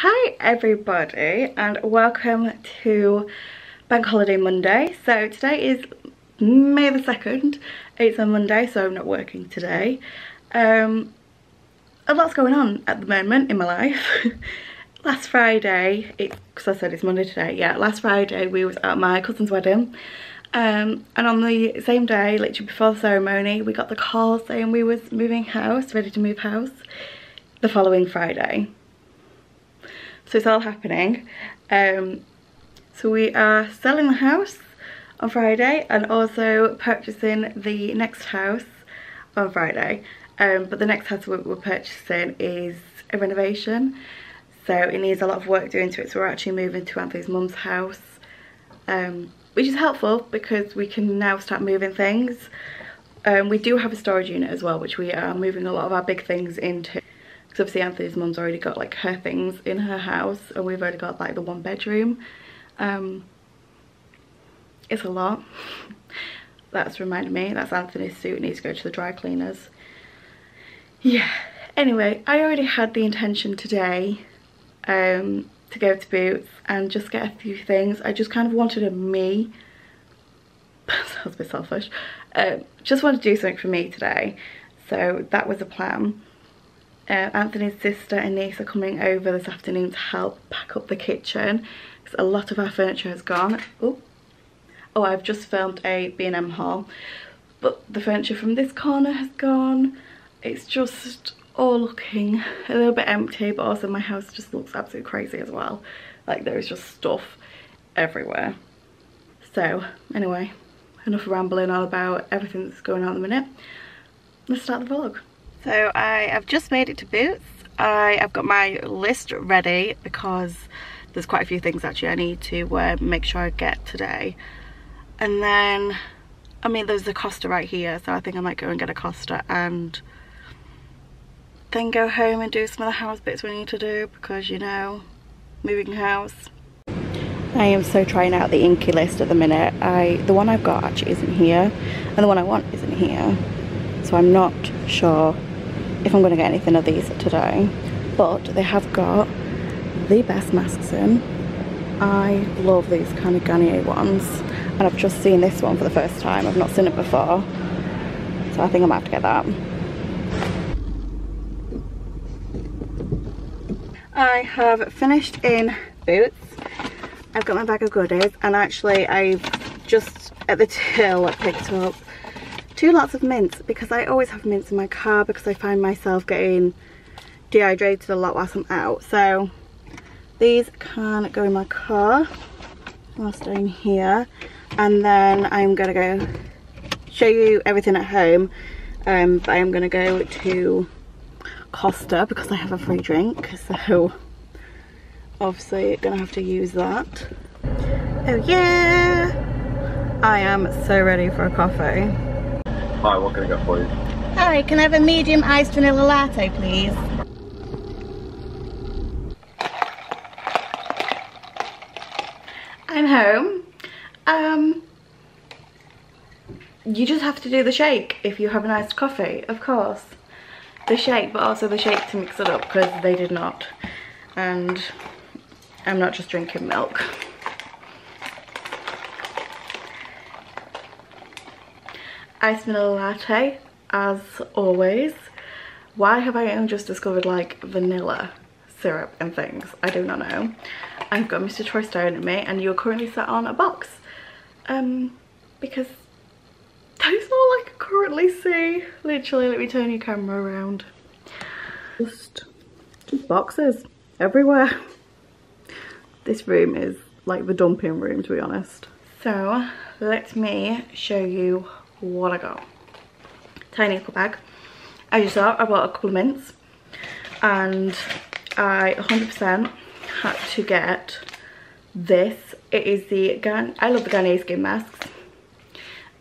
Hi everybody and welcome to Bank Holiday Monday. So today is May the 2nd. It's a Monday so I'm not working today. Um, a lot's going on at the moment in my life. last Friday, because I said it's Monday today, yeah, last Friday we was at my cousin's wedding. Um, and on the same day, literally before the ceremony, we got the call saying we was moving house, ready to move house the following Friday it's all happening. Um, so we are selling the house on Friday and also purchasing the next house on Friday. Um, but the next house we're, we're purchasing is a renovation. So it needs a lot of work doing to it. So we're actually moving to Anthony's mum's house um, which is helpful because we can now start moving things. Um, we do have a storage unit as well which we are moving a lot of our big things into because obviously Anthony's mum's already got like her things in her house and we've already got like the one bedroom. Um, it's a lot. That's reminded me, that's Anthony's suit needs to go to the dry cleaners. Yeah, anyway, I already had the intention today um, to go to Boots and just get a few things. I just kind of wanted a me, sounds a bit selfish, uh, just wanted to do something for me today. So that was a plan uh, Anthony's sister and niece are coming over this afternoon to help pack up the kitchen because a lot of our furniture has gone. Ooh. Oh, I've just filmed a B&M haul, but the furniture from this corner has gone. It's just all looking a little bit empty, but also my house just looks absolutely crazy as well. Like there is just stuff everywhere. So anyway, enough rambling all about everything that's going on at the minute. Let's start the vlog. So I have just made it to Boots. I have got my list ready because there's quite a few things actually I need to uh, make sure I get today. And then, I mean there's a Costa right here so I think I might go and get a Costa and then go home and do some of the house bits we need to do because you know, moving house. I am so trying out the INKEY List at the minute. I The one I've got actually isn't here and the one I want isn't here. So I'm not sure if I'm going to get anything of these today. But they have got the best masks in. I love these kind of Garnier ones. And I've just seen this one for the first time. I've not seen it before. So I think I might have to get that. I have finished in Boots. I've got my bag of goodies and actually I've just at the till picked up two lots of mints because I always have mints in my car because I find myself getting dehydrated a lot whilst I'm out. So these can go in my car whilst I'm here and then I'm gonna go show you everything at home um, but I am gonna go to Costa because I have a free drink so obviously gonna have to use that. Oh yeah! I am so ready for a coffee. Hi, what can I get for you? Hi, can I have a medium iced vanilla latte, please? I'm home. Um, you just have to do the shake if you have an iced coffee, of course. The shake, but also the shake to mix it up because they did not. And I'm not just drinking milk. Iced vanilla latte as always. Why have I only just discovered like vanilla syrup and things? I do not know. I've got Mr. Troy staring at me and you're currently sat on a box. Um because that is all I can currently see. Literally let me turn your camera around. Just just boxes everywhere. This room is like the dumping room to be honest. So let me show you what I got. Tiny little bag. As you saw, I bought a couple of mints and I 100% had to get this. It is the, Gan I love the Garnier skin masks.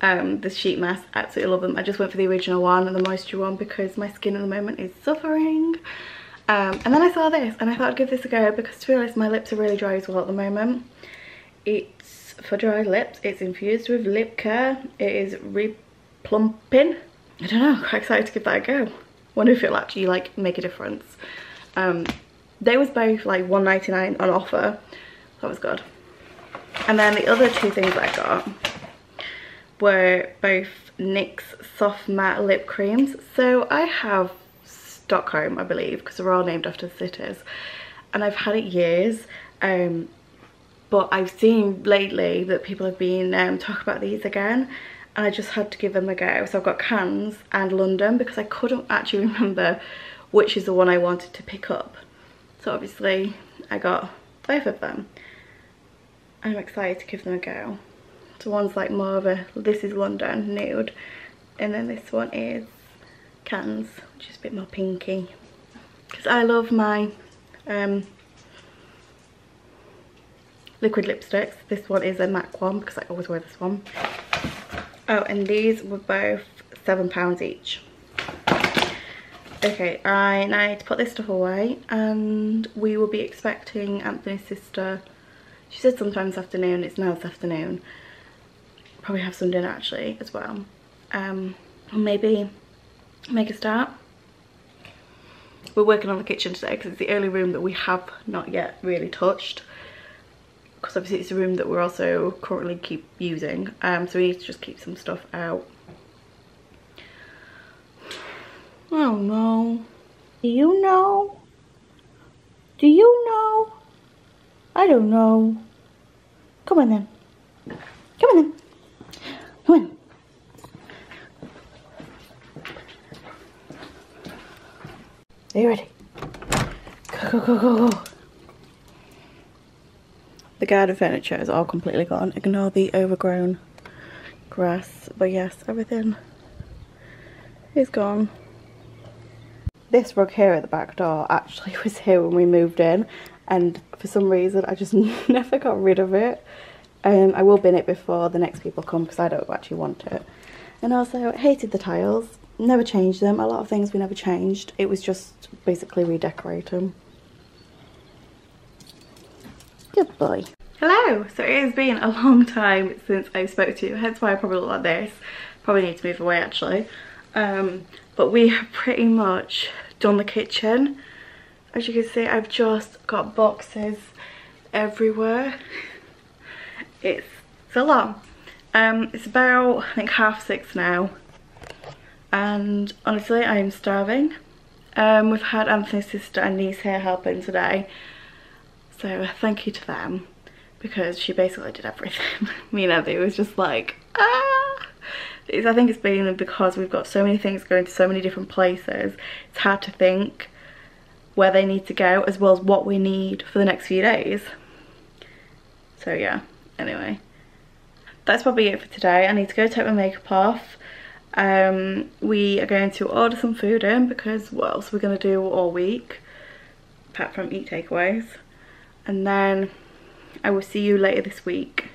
Um, the sheet mask, absolutely love them. I just went for the original one and the moisture one because my skin at the moment is suffering. Um, and then I saw this and I thought I'd give this a go because to be honest my lips are really dry as well at the moment. It's for dry lips. It's infused with lip care. It is replumping. I don't know, I'm quite excited to give that a go. Wonder if it'll actually like make a difference. Um, they was both like 1.99 on offer that was good and then the other two things I got were both NYX soft matte lip creams so I have Stockholm I believe because they're all named after cities and I've had it years um, but I've seen lately that people have been um, talking about these again and I just had to give them a go. So I've got Cannes and London because I couldn't actually remember which is the one I wanted to pick up. So obviously I got both of them. I'm excited to give them a go. So one's like more of a, this is London, nude. And then this one is Cannes, which is a bit more pinky. Because I love my um, liquid lipsticks. This one is a MAC one because I always wear this one. Oh, and these were both £7 each. Okay, I need to put this stuff away and we will be expecting Anthony's sister. She said sometime this afternoon, it's now this afternoon. Probably have some dinner actually as well. Um, maybe make a start. We're working on the kitchen today because it's the only room that we have not yet really touched because obviously it's a room that we're also currently keep using um, so we need to just keep some stuff out. I don't know. Do you know? Do you know? I don't know. Come on then. Come on then. Come on. Are you ready? Go go go go go the garden furniture is all completely gone. Ignore the overgrown grass. But yes, everything is gone. This rug here at the back door actually was here when we moved in and for some reason I just never got rid of it. Um, I will bin it before the next people come because I don't actually want it. And also hated the tiles, never changed them. A lot of things we never changed. It was just basically redecorate them. Good boy. Hello! So it has been a long time since I spoke to you, hence why I probably look like this. Probably need to move away actually. Um, but we have pretty much done the kitchen. As you can see, I've just got boxes everywhere. It's, a lot. Um, it's about, I think, half six now. And honestly, I am starving. Um, we've had Anthony's sister and niece here helping today. So thank you to them because she basically did everything. Me and Evie was just like, ah! I think it's been because we've got so many things going to so many different places. It's hard to think where they need to go as well as what we need for the next few days. So yeah, anyway. That's probably it for today. I need to go take my makeup off. Um, we are going to order some food in because what else are we going to do all week apart from eat takeaways and then I will see you later this week